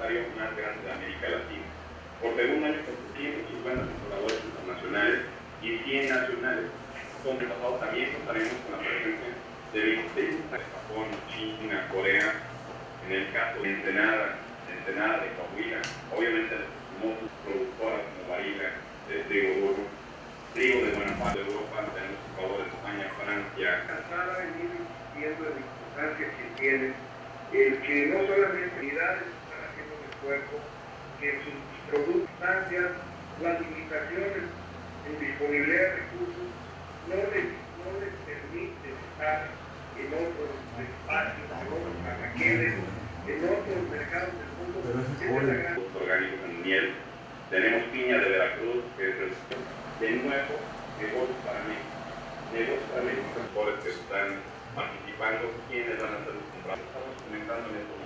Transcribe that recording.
agroalimentario más grande de América Latina. Por segundo año consecutivos, 50 controladores internacionales y 100 nacionales. Pasado también contaremos con la presencia de 26 de Japón, China, Corea, en el caso de Ensenada, Ensenada de Coahuila, obviamente motos productoras como Barilla, de trigo duro, trigo de parte de Europa, tenemos Ecuador, España, Francia. Cansada venir viendo la importancia que tiene el que no solamente unidades esfuerzo, que sus productos, las limitaciones en disponibilidad de recursos no les, no les permite estar en otros espacios, en otros anaqueles, en otros mercados del mundo. Los organismos en miel. Tenemos piña de Veracruz, que es de nuevo negocio para México. Negocio para México, que están participando, quienes van a ser los compradores. Estamos comentando en estos